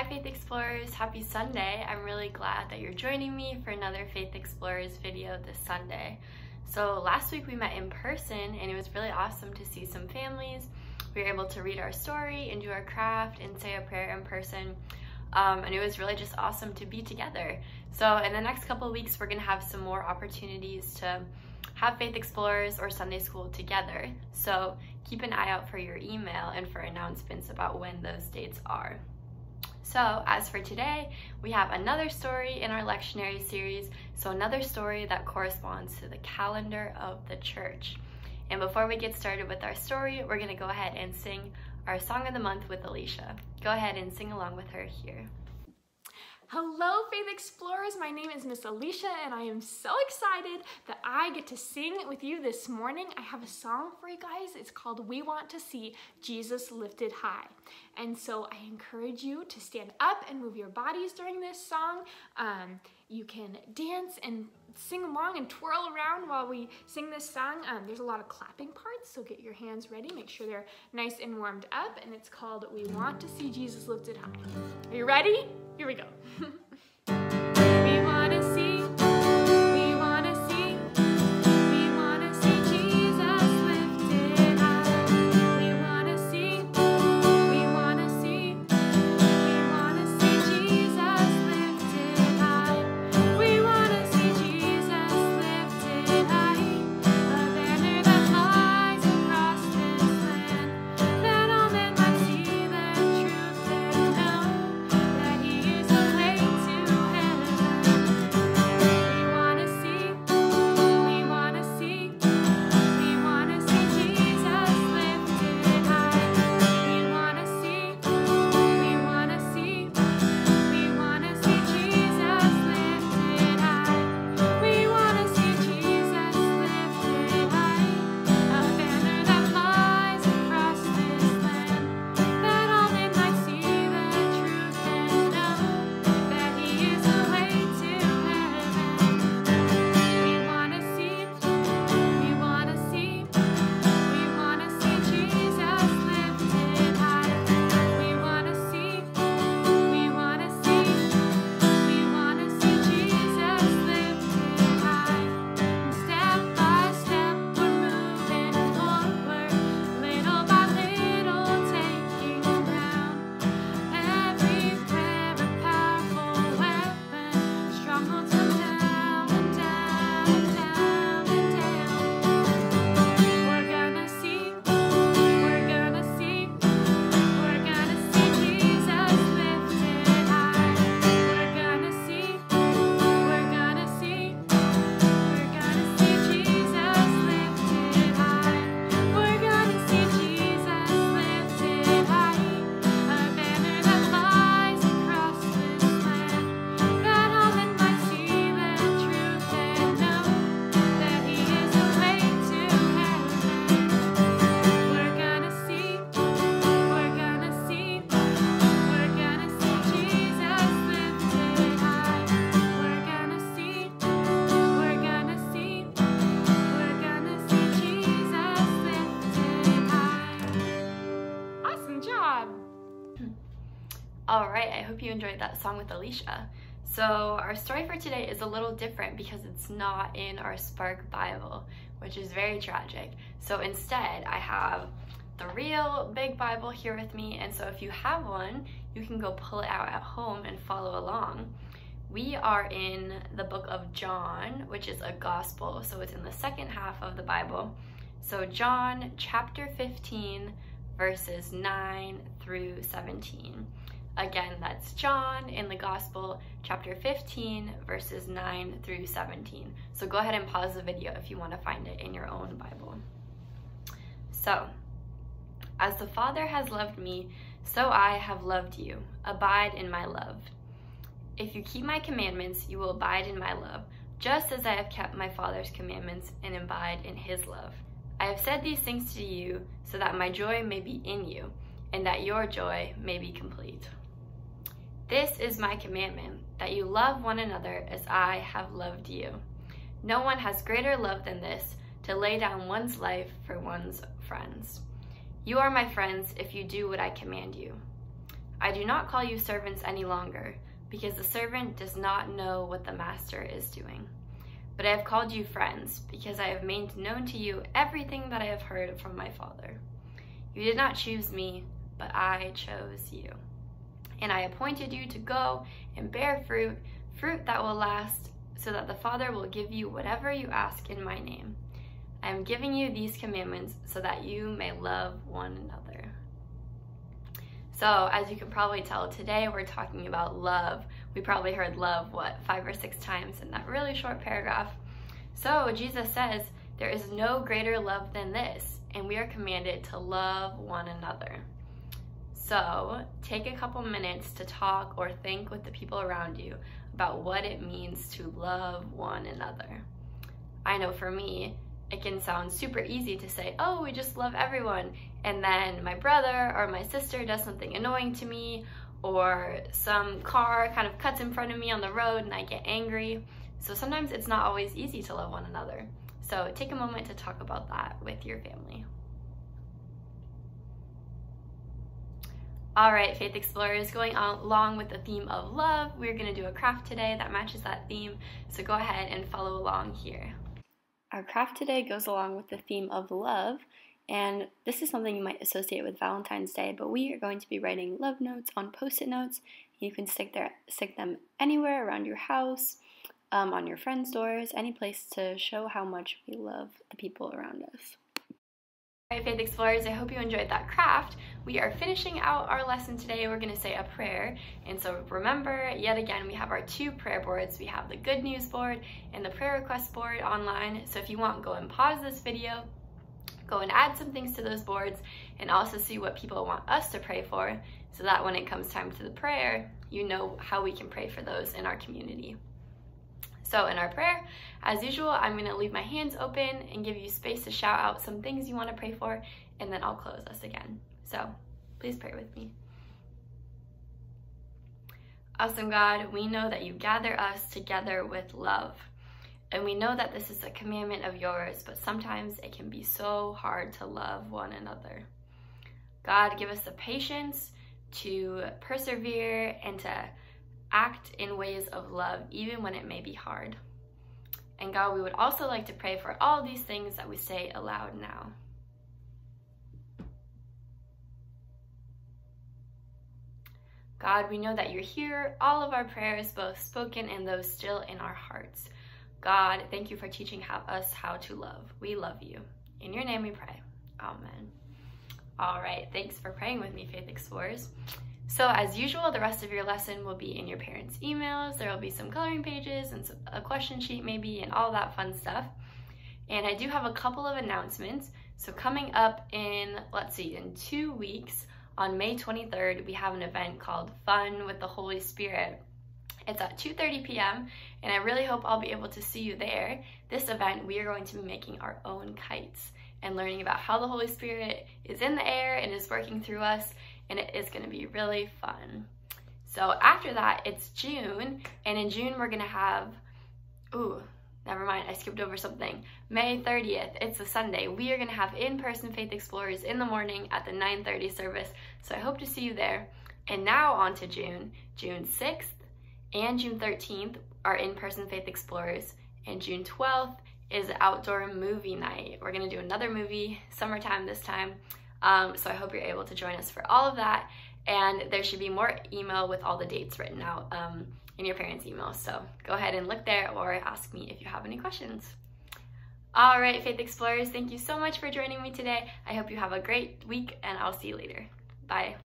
Hi Faith Explorers, happy Sunday. I'm really glad that you're joining me for another Faith Explorers video this Sunday. So last week we met in person and it was really awesome to see some families. We were able to read our story and do our craft and say a prayer in person. Um, and it was really just awesome to be together. So in the next couple weeks, we're gonna have some more opportunities to have Faith Explorers or Sunday School together. So keep an eye out for your email and for announcements about when those dates are. So as for today, we have another story in our lectionary series, so another story that corresponds to the calendar of the church. And before we get started with our story, we're gonna go ahead and sing our Song of the Month with Alicia. Go ahead and sing along with her here. Hello, Faith Explorers. My name is Miss Alicia, and I am so excited that I get to sing with you this morning. I have a song for you guys. It's called We Want to See Jesus Lifted High. And so I encourage you to stand up and move your bodies during this song. Um, you can dance and sing along and twirl around while we sing this song. Um, there's a lot of clapping parts, so get your hands ready. Make sure they're nice and warmed up. And it's called We Want to See Jesus Lifted High. Are you ready? Here we go. All right, I hope you enjoyed that song with Alicia. So our story for today is a little different because it's not in our Spark Bible, which is very tragic. So instead, I have the real big Bible here with me, and so if you have one, you can go pull it out at home and follow along. We are in the book of John, which is a gospel, so it's in the second half of the Bible. So John chapter 15, verses 9 through 17. Again, that's John in the Gospel, chapter 15, verses 9 through 17. So go ahead and pause the video if you want to find it in your own Bible. So, as the Father has loved me, so I have loved you. Abide in my love. If you keep my commandments, you will abide in my love, just as I have kept my Father's commandments and abide in his love. I have said these things to you so that my joy may be in you, and that your joy may be complete. This is my commandment, that you love one another as I have loved you. No one has greater love than this, to lay down one's life for one's friends. You are my friends if you do what I command you. I do not call you servants any longer, because the servant does not know what the master is doing. But I have called you friends, because I have made known to you everything that I have heard from my Father. You did not choose me, but I chose you. And I appointed you to go and bear fruit, fruit that will last, so that the Father will give you whatever you ask in my name. I am giving you these commandments so that you may love one another. So, as you can probably tell, today we're talking about love. We probably heard love, what, five or six times in that really short paragraph. So, Jesus says, There is no greater love than this, and we are commanded to love one another. So, take a couple minutes to talk or think with the people around you about what it means to love one another. I know for me, it can sound super easy to say, oh, we just love everyone. And then my brother or my sister does something annoying to me, or some car kind of cuts in front of me on the road and I get angry. So sometimes it's not always easy to love one another. So take a moment to talk about that with your family. All right, Faith Explorers, going along with the theme of love, we're gonna do a craft today that matches that theme. So go ahead and follow along here. Our craft today goes along with the theme of love, and this is something you might associate with Valentine's Day, but we are going to be writing love notes on post-it notes. You can stick, their, stick them anywhere around your house, um, on your friends' doors, any place to show how much we love the people around us. Alright, Faith Explorers, I hope you enjoyed that craft. We are finishing out our lesson today. We're going to say a prayer. And so remember, yet again, we have our two prayer boards. We have the good news board and the prayer request board online. So if you want, go and pause this video, go and add some things to those boards, and also see what people want us to pray for so that when it comes time to the prayer, you know how we can pray for those in our community. So in our prayer, as usual, I'm going to leave my hands open and give you space to shout out some things you want to pray for, and then I'll close us again. So please pray with me. Awesome God, we know that you gather us together with love. And we know that this is a commandment of yours, but sometimes it can be so hard to love one another. God, give us the patience to persevere and to act in ways of love, even when it may be hard. And God, we would also like to pray for all these things that we say aloud now. God, we know that you hear all of our prayers, both spoken and those still in our hearts. God, thank you for teaching how, us how to love. We love you. In your name we pray. Amen. All right, thanks for praying with me, Faith Explorers. So as usual, the rest of your lesson will be in your parents' emails. There will be some coloring pages and a question sheet maybe and all that fun stuff. And I do have a couple of announcements. So coming up in, let's see, in two weeks, on May 23rd, we have an event called Fun with the Holy Spirit. It's at 2.30 p.m. and I really hope I'll be able to see you there. This event, we are going to be making our own kites and learning about how the Holy Spirit is in the air and is working through us and it is gonna be really fun. So after that, it's June, and in June we're gonna have, ooh, never mind, I skipped over something. May 30th, it's a Sunday. We are gonna have in-person Faith Explorers in the morning at the 9.30 service, so I hope to see you there. And now on to June. June 6th and June 13th are in-person Faith Explorers, and June 12th is outdoor movie night. We're gonna do another movie, summertime this time. Um, so I hope you're able to join us for all of that. And there should be more email with all the dates written out um, in your parents' email. So go ahead and look there or ask me if you have any questions. All right, Faith Explorers, thank you so much for joining me today. I hope you have a great week and I'll see you later. Bye.